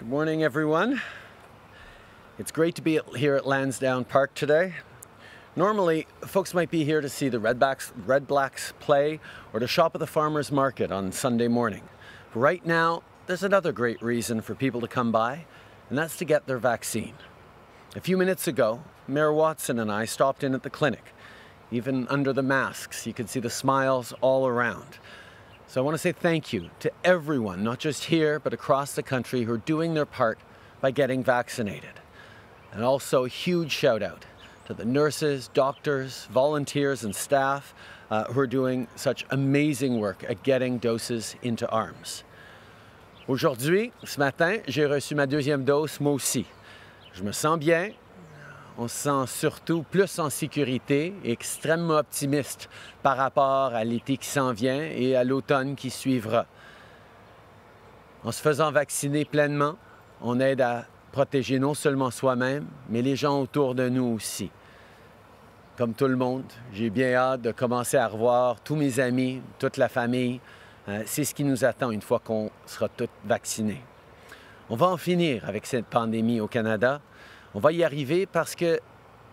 Good morning, everyone. It's great to be here at Lansdowne Park today. Normally, folks might be here to see the Redbacks, Redblacks play or to shop at the farmer's market on Sunday morning. But right now, there's another great reason for people to come by, and that's to get their vaccine. A few minutes ago, Mayor Watson and I stopped in at the clinic. Even under the masks, you could see the smiles all around. So I want to say thank you to everyone, not just here, but across the country, who are doing their part by getting vaccinated. And also a huge shout out to the nurses, doctors, volunteers, and staff uh, who are doing such amazing work at getting doses into arms. Aujourd'hui, ce matin, j'ai reçu ma deuxième dose, moi aussi. Je me sens bien, on se sent surtout plus en sécurité extrêmement optimiste par rapport à l'été qui s'en vient et à l'automne qui suivra. En se faisant vacciner pleinement, on aide à protéger non seulement soi-même, mais les gens autour de nous aussi. Comme tout le monde, j'ai bien hâte de commencer à revoir tous mes amis, toute la famille. Euh, C'est ce qui nous attend une fois qu'on sera tous vaccinés. On va en finir avec cette pandémie au Canada. On va y arriver parce que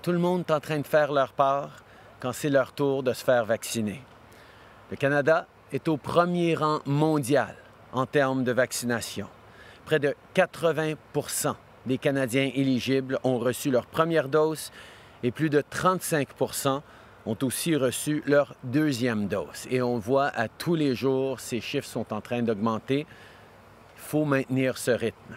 tout le monde est en train de faire leur part quand c'est leur tour de se faire vacciner. Le Canada est au premier rang mondial en termes de vaccination. Près de 80% des Canadiens éligibles ont reçu leur première dose et plus de 35% ont aussi reçu leur deuxième dose. Et on voit à tous les jours, ces chiffres sont en train d'augmenter. Il faut maintenir ce rythme.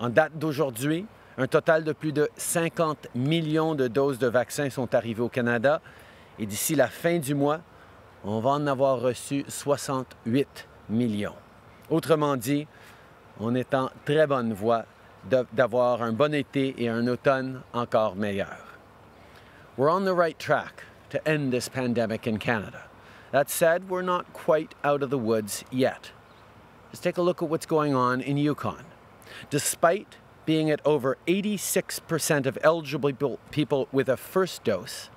En date d'aujourd'hui, un total de plus de 50 millions de doses de vaccins sont arrivées au Canada et d'ici la fin du mois, on va en avoir reçu 68 millions. Autrement dit, on est en très bonne voie d'avoir un bon été et un automne encore meilleur. We're on the right track to end this pandemic in Canada. That said, we're not quite out of the woods yet. Let's take a look at what's going on in Yukon. Despite being at over 86% of eligible people with a first dose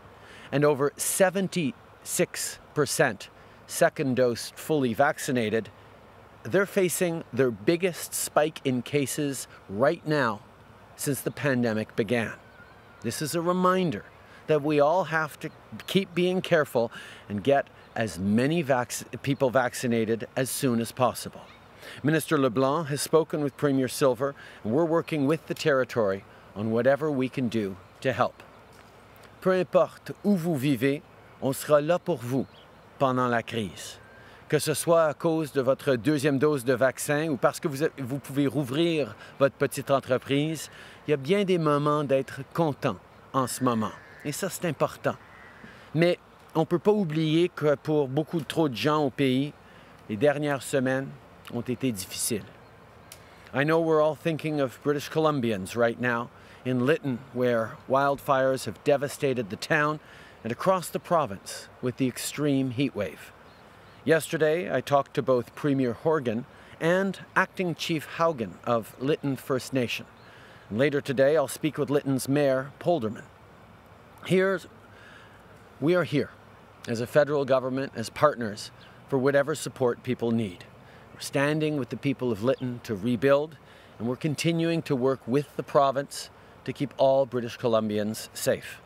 and over 76% second dose fully vaccinated, they're facing their biggest spike in cases right now since the pandemic began. This is a reminder that we all have to keep being careful and get as many vac people vaccinated as soon as possible. Minister LeBlanc has spoken with Premier Silver, and we're working with the territory on whatever we can do to help. Peu importe où vous vivez, on sera là pour vous pendant la crise. Que ce soit à cause de votre deuxième dose de vaccin ou parce que vous, vous pouvez rouvrir votre petite entreprise, il y a bien des moments d'être content en ce moment. Et ça, c'est important. Mais on ne peut pas oublier que pour beaucoup trop de gens au pays, les dernières semaines ont été difficiles. I know we're all thinking of British Columbians right now in Lytton, where wildfires have devastated the town and across the province with the extreme heat wave. Yesterday, I talked to both Premier Horgan and Acting Chief Haugen of Lytton First Nation. And later today, I'll speak with Lytton's Mayor, Polderman. Here's, we are here as a federal government, as partners for whatever support people need. We're standing with the people of Lytton to rebuild, and we're continuing to work with the province to keep all British Columbians safe.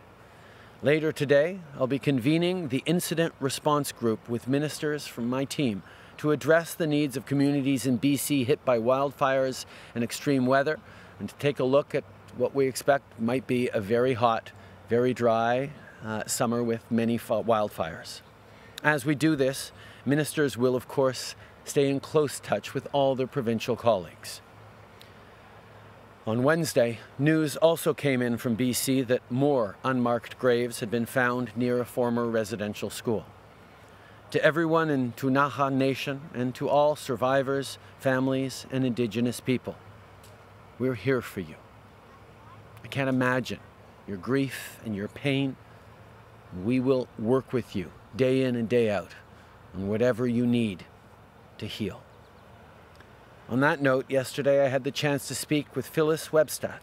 Later today, I'll be convening the Incident Response Group with ministers from my team to address the needs of communities in BC hit by wildfires and extreme weather, and to take a look at what we expect might be a very hot, very dry uh, summer with many wildfires. As we do this, ministers will, of course, stay in close touch with all their provincial colleagues. On Wednesday, news also came in from BC that more unmarked graves had been found near a former residential school. To everyone in Ktunaxa Nation and to all survivors, families, and Indigenous people, we're here for you. I can't imagine your grief and your pain. We will work with you day in and day out on whatever you need to heal. On that note, yesterday I had the chance to speak with Phyllis Webstad.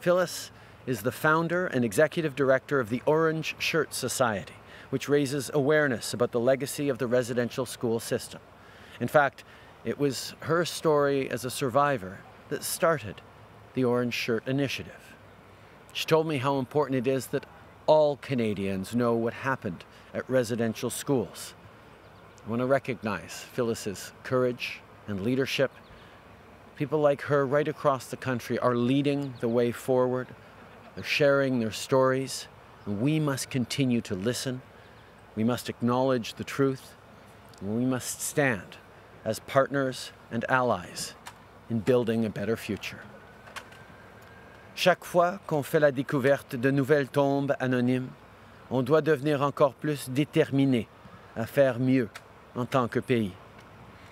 Phyllis is the founder and executive director of the Orange Shirt Society, which raises awareness about the legacy of the residential school system. In fact, it was her story as a survivor that started the Orange Shirt Initiative. She told me how important it is that all Canadians know what happened at residential schools. I want to recognize Phyllis's courage and leadership. People like her right across the country are leading the way forward. They're sharing their stories, and we must continue to listen. We must acknowledge the truth, and we must stand as partners and allies in building a better future. Chaque fois qu'on fait la découverte de nouvelles tombes anonymes, on doit devenir encore plus déterminé à faire mieux en tant que pays.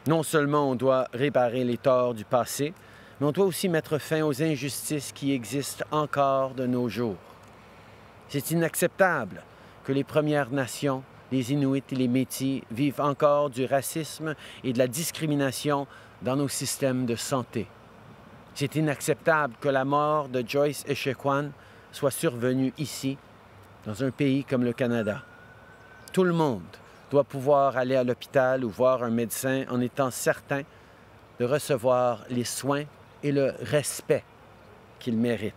Non seulement on doit réparer les torts du passé, mais on doit aussi mettre fin aux injustices qui existent encore de nos jours. C'est inacceptable que les Premières Nations, les Inuits et les Métis vivent encore du racisme et de la discrimination dans nos systèmes de santé. C'est inacceptable que la mort de Joyce Echequan soit survenue ici, dans un pays comme le Canada. Tout le monde doit pouvoir aller à l'hôpital ou voir un médecin en étant certain de recevoir les soins et le respect qu'il mérite.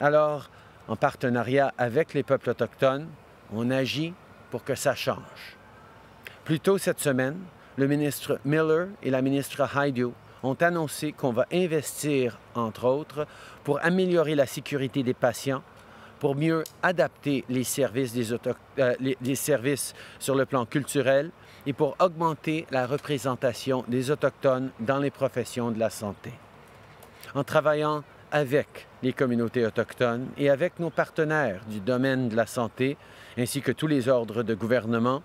Alors, en partenariat avec les peuples autochtones, on agit pour que ça change. Plus tôt cette semaine, le ministre Miller et la ministre Haidu ont annoncé qu'on va investir, entre autres, pour améliorer la sécurité des patients, pour mieux adapter les services, des euh, sur le plan culturel et pour augmenter la représentation des Autochtones dans les professions de la santé. En travaillant avec les communautés autochtones et avec nos partenaires du domaine de la santé, ainsi que tous les ordres de gouvernement,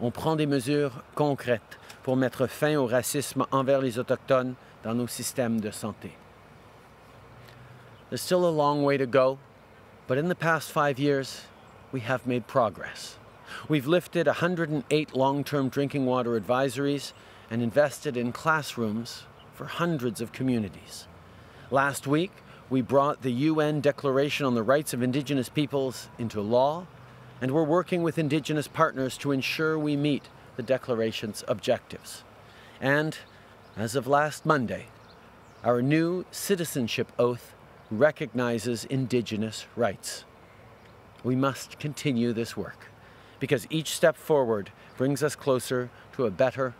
on prend des mesures concrètes pour mettre fin au racisme envers les Autochtones dans nos systèmes de santé. There's still a long way to go, but in the past five years, we have made progress. We've lifted 108 long-term drinking water advisories and invested in classrooms for hundreds of communities. Last week, we brought the UN Declaration on the Rights of Indigenous Peoples into law, and we're working with Indigenous partners to ensure we meet the Declaration's objectives. And as of last Monday, our new citizenship oath recognizes Indigenous rights. We must continue this work because each step forward brings us closer to a better,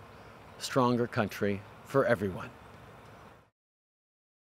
stronger country for everyone.